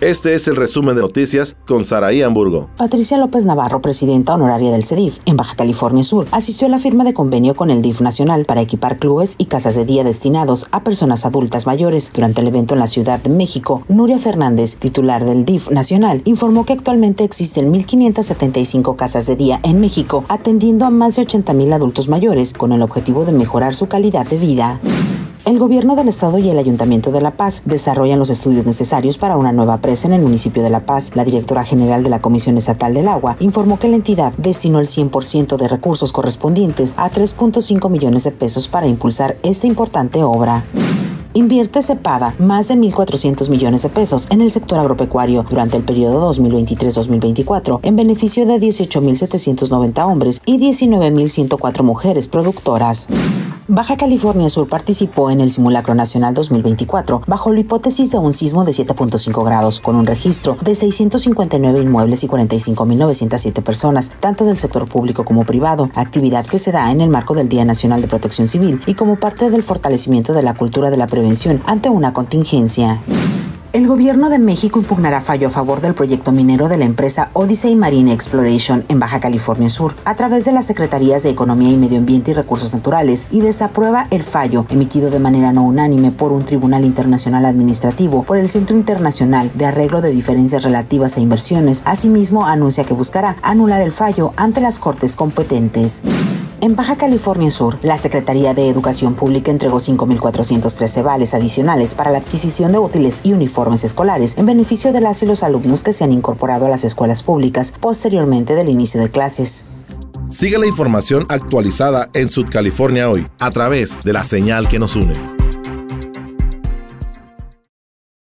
Este es el resumen de noticias con Saraí Hamburgo. Patricia López Navarro, presidenta honoraria del CEDIF en Baja California Sur, asistió a la firma de convenio con el DIF nacional para equipar clubes y casas de día destinados a personas adultas mayores. Durante el evento en la Ciudad de México, Nuria Fernández, titular del DIF nacional, informó que actualmente existen 1.575 casas de día en México, atendiendo a más de 80.000 adultos mayores con el objetivo de mejorar su calidad de vida. El gobierno del estado y el ayuntamiento de La Paz desarrollan los estudios necesarios para una nueva presa en el municipio de La Paz. La directora general de la Comisión Estatal del Agua informó que la entidad destinó el 100% de recursos correspondientes a 3.5 millones de pesos para impulsar esta importante obra. Invierte Cepada más de 1.400 millones de pesos en el sector agropecuario durante el periodo 2023-2024 en beneficio de 18.790 hombres y 19.104 mujeres productoras. Baja California Sur participó en el Simulacro Nacional 2024 bajo la hipótesis de un sismo de 7.5 grados, con un registro de 659 inmuebles y 45.907 personas, tanto del sector público como privado, actividad que se da en el marco del Día Nacional de Protección Civil y como parte del fortalecimiento de la cultura de la prevención ante una contingencia. El gobierno de México impugnará fallo a favor del proyecto minero de la empresa Odyssey Marine Exploration en Baja California Sur a través de las Secretarías de Economía y Medio Ambiente y Recursos Naturales y desaprueba el fallo emitido de manera no unánime por un Tribunal Internacional Administrativo por el Centro Internacional de Arreglo de Diferencias Relativas a Inversiones. Asimismo, anuncia que buscará anular el fallo ante las Cortes competentes. En Baja California Sur, la Secretaría de Educación Pública entregó 5.413 vales adicionales para la adquisición de útiles y uniformes escolares en beneficio de las y los alumnos que se han incorporado a las escuelas públicas posteriormente del inicio de clases. Sigue la información actualizada en Sud California hoy a través de la señal que nos une.